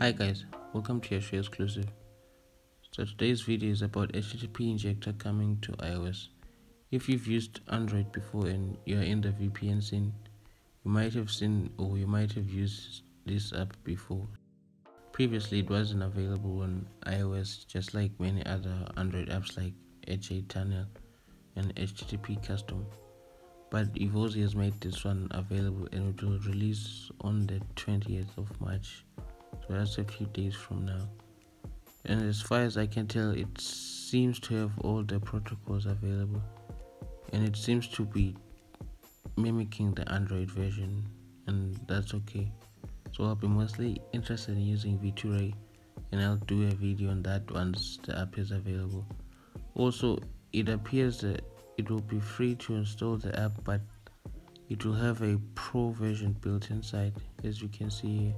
Hi guys, welcome to Yashu exclusive. So today's video is about HTTP injector coming to iOS. If you've used Android before and you're in the VPN scene, you might have seen or you might have used this app before. Previously it wasn't available on iOS just like many other Android apps like HA Tunnel and HTTP Custom. But Evozi has made this one available and it will release on the 20th of March so that's a few days from now. And as far as i can tell it seems to have all the protocols available. And it seems to be mimicking the android version and that's okay. So i'll be mostly interested in using v2ray and i'll do a video on that once the app is available. Also it appears that it will be free to install the app but it will have a pro version built inside as you can see here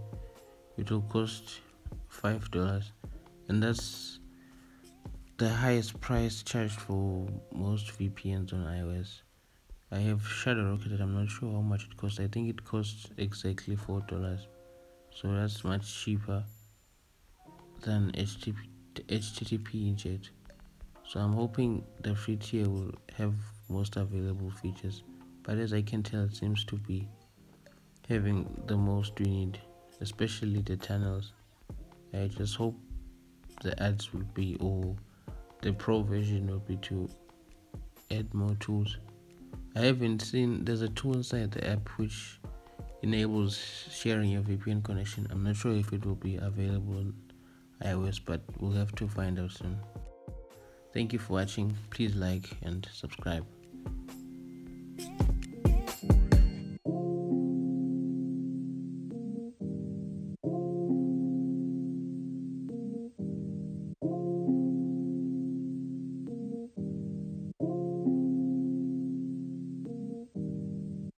it will cost five dollars and that's the highest price charged for most VPNs on iOS. I have Shadowrocket I'm not sure how much it costs. I think it costs exactly four dollars. So that's much cheaper than HTTP HTTP inject. So I'm hoping the free tier will have most available features. But as I can tell it seems to be having the most we need especially the tunnels. I just hope the ads will be or the pro version will be to add more tools. I haven't seen there's a tool inside the app which enables sharing your VPN connection. I'm not sure if it will be available on iOS, but we'll have to find out soon. Thank you for watching. Please like and subscribe.